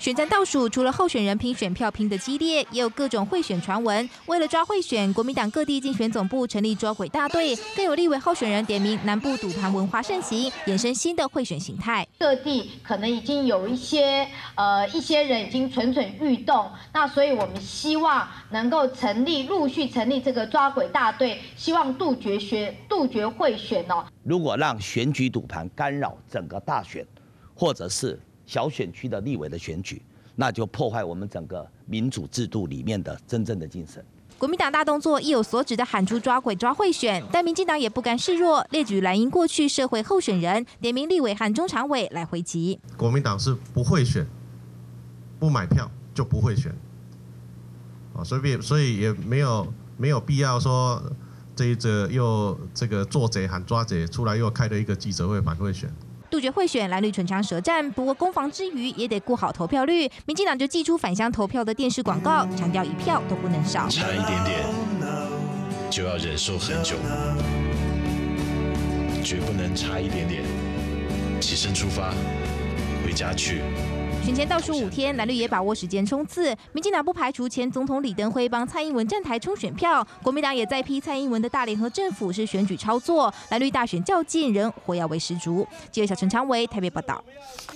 选战倒数，除了候选人拼选票拼得激烈，也有各种贿选传闻。为了抓贿选，国民党各地竞选总部成立抓鬼大队，更有立委候选人点名南部赌盘文化盛行，衍生新的贿选形态。各地可能已经有一些呃一些人已经蠢蠢欲动，那所以我们希望能够成立陆续成立这个抓鬼大队，希望杜绝选杜绝贿选哦。如果让选举赌盘干扰整个大选，或者是小选区的立委的选举，那就破坏我们整个民主制度里面的真正的精神。国民党大动作意有所指的喊出抓鬼抓贿选，但民进党也不甘示弱，列举蓝营过去社会候选人，点名立委和中常委来回击。国民党是不会选，不买票就不会选，啊，所以所以也没有没有必要说这一则又这个做贼喊抓贼出来又开了一个记者会反贿选。杜绝贿选，蓝绿唇枪舌战。不过攻防之余，也得顾好投票率。民进党就寄出返乡投票的电视广告，强调一票都不能少。差一点点，就要忍受很久，绝不能差一点点。起身出发，回家去。选前倒数五天，蓝绿也把握时间冲刺。民进党不排除前总统李登辉帮蔡英文站台冲选票，国民党也在批蔡英文的大联合政府是选举操作。蓝绿大选较近，人火药味十足。记者小陈昌伟台北报道。